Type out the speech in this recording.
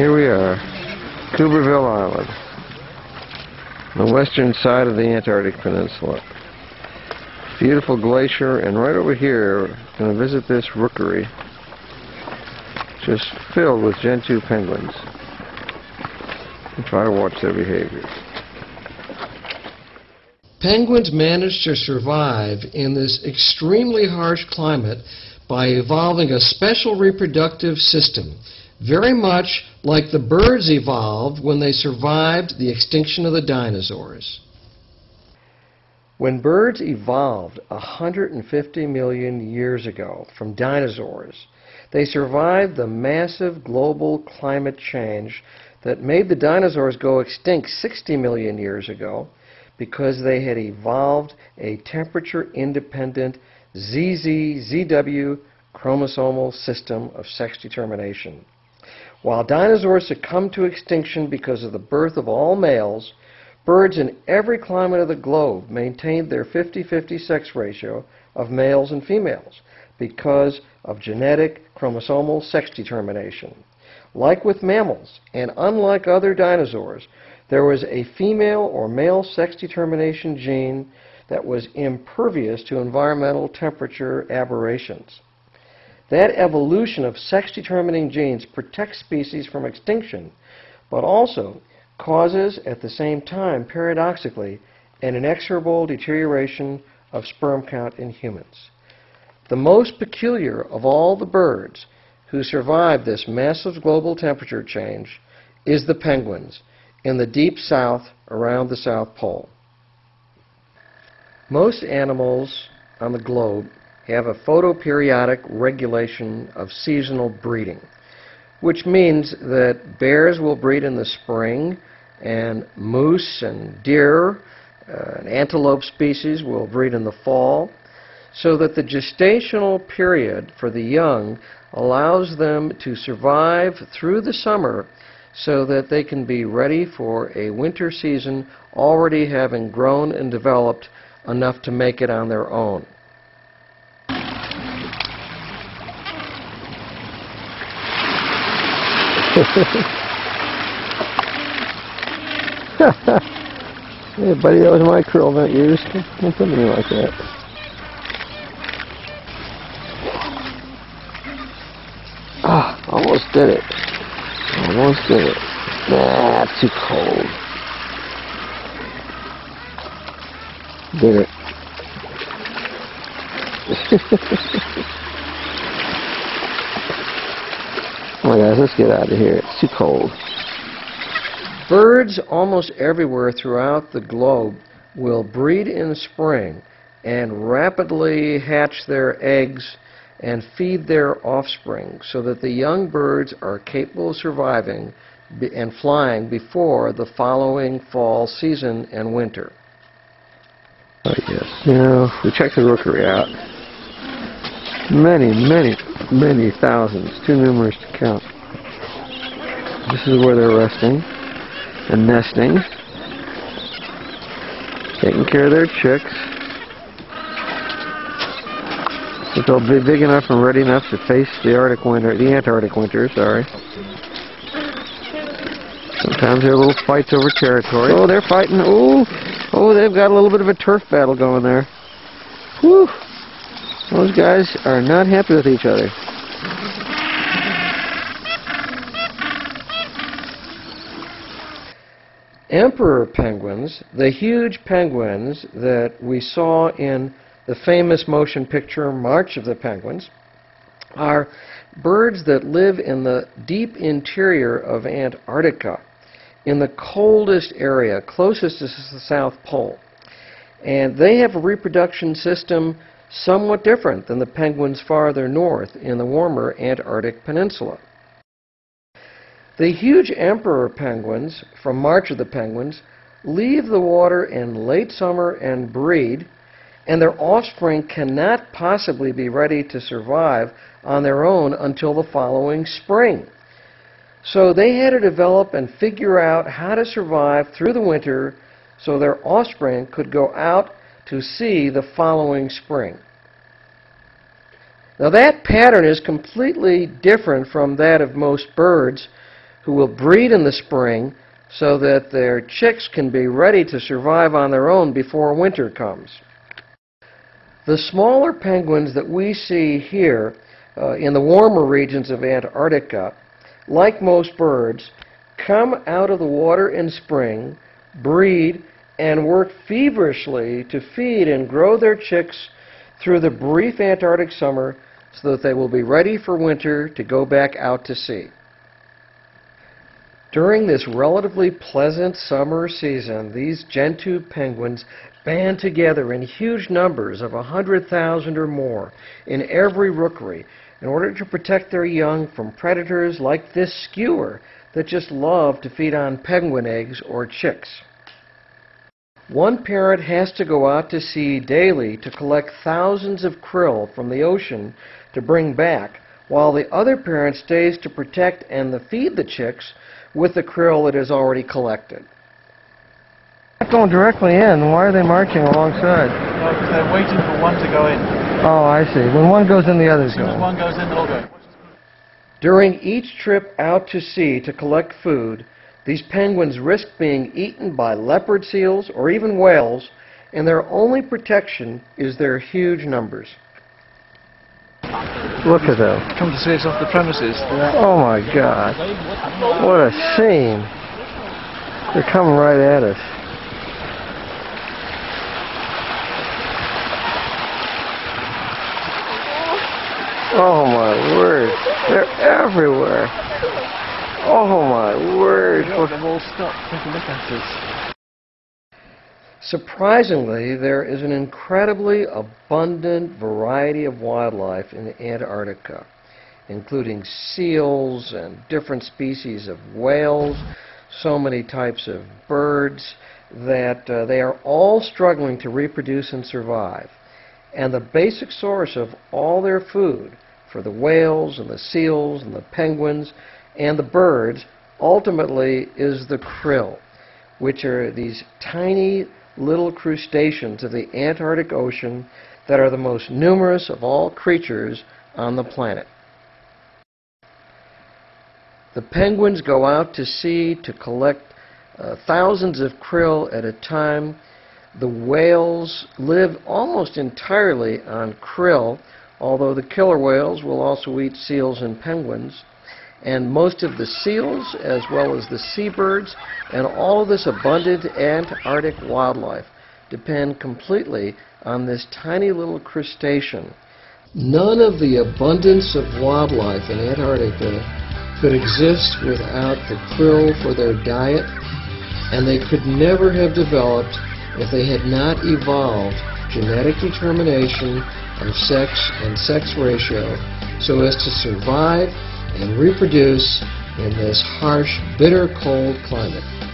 Here we are, Cuverville Island, the western side of the Antarctic Peninsula. Beautiful glacier, and right over here, going to visit this rookery, just filled with Gentoo penguins, and try to watch their behavior. Penguins manage to survive in this extremely harsh climate by evolving a special reproductive system, very much like the birds evolved when they survived the extinction of the dinosaurs. When birds evolved 150 million years ago from dinosaurs, they survived the massive global climate change that made the dinosaurs go extinct 60 million years ago because they had evolved a temperature-independent ZZ, ZW chromosomal system of sex determination. While dinosaurs succumbed to extinction because of the birth of all males, birds in every climate of the globe maintained their 50-50 sex ratio of males and females because of genetic chromosomal sex determination. Like with mammals, and unlike other dinosaurs, there was a female or male sex determination gene that was impervious to environmental temperature aberrations. That evolution of sex-determining genes protects species from extinction, but also causes, at the same time, paradoxically, an inexorable deterioration of sperm count in humans. The most peculiar of all the birds who survived this massive global temperature change is the penguins, in the deep south around the South Pole. Most animals on the globe have a photoperiodic regulation of seasonal breeding, which means that bears will breed in the spring, and moose and deer uh, and antelope species will breed in the fall, so that the gestational period for the young allows them to survive through the summer so that they can be ready for a winter season already having grown and developed enough to make it on their own. hey, buddy, that was my curl, not yours. Don't put me like that. Ah, almost did it. Almost did it. Nah, too cold. Did it. Come on, guys, let's get out of here. It's too cold. Birds almost everywhere throughout the globe will breed in spring and rapidly hatch their eggs and feed their offspring so that the young birds are capable of surviving and flying before the following fall season and winter. Oh, yes. You know, we checked the rookery out. Many, many, many thousands, too numerous to count. This is where they're resting and nesting, taking care of their chicks. If they'll be big enough and ready enough to face the Arctic winter, the Antarctic winter, sorry. Sometimes there are little fights over territory. Oh, they're fighting. Oh, oh, they've got a little bit of a turf battle going there. Whew. Those guys are not happy with each other. Emperor penguins, the huge penguins that we saw in the famous motion picture March of the Penguins, are birds that live in the deep interior of Antarctica, in the coldest area, closest to the South Pole. And they have a reproduction system somewhat different than the penguins farther north in the warmer Antarctic Peninsula. The huge emperor penguins from March of the Penguins leave the water in late summer and breed and their offspring cannot possibly be ready to survive on their own until the following spring. So they had to develop and figure out how to survive through the winter so their offspring could go out to sea the following spring. Now that pattern is completely different from that of most birds who will breed in the spring so that their chicks can be ready to survive on their own before winter comes. The smaller penguins that we see here uh, in the warmer regions of Antarctica, like most birds, come out of the water in spring, breed, and work feverishly to feed and grow their chicks through the brief Antarctic summer so that they will be ready for winter to go back out to sea. During this relatively pleasant summer season, these gentoo penguins band together in huge numbers of a 100,000 or more in every rookery in order to protect their young from predators like this skua that just love to feed on penguin eggs or chicks. One parent has to go out to sea daily to collect thousands of krill from the ocean to bring back, while the other parent stays to protect and to feed the chicks with the krill it has already collected. Going directly in, why are they marching alongside? No, because they're waiting for one to go in. Oh, I see. When one goes in, the others As soon as go. one goes in, they'll go. During each trip out to sea to collect food, these penguins risk being eaten by leopard seals or even whales, and their only protection is their huge numbers. Look at them. Come to see us off the premises. Oh my God. What a scene. They're coming right at us. Oh my word. They're everywhere. Oh my word. Look, they've all stopped to take a look at us. Surprisingly, there is an incredibly abundant variety of wildlife in Antarctica, including seals and different species of whales, so many types of birds, that uh, they are all struggling to reproduce and survive. And the basic source of all their food for the whales and the seals and the penguins and the birds ultimately is the krill, which are these tiny little crustaceans of the Antarctic Ocean that are the most numerous of all creatures on the planet. The penguins go out to sea to collect uh, thousands of krill at a time. The whales live almost entirely on krill, although the killer whales will also eat seals and penguins. And most of the seals, as well as the seabirds, and all of this abundant Antarctic wildlife depend completely on this tiny little crustacean. None of the abundance of wildlife in Antarctica could exist without the krill for their diet, and they could never have developed if they had not evolved genetic determination of sex and sex ratio so as to survive and reproduce in this harsh, bitter cold climate.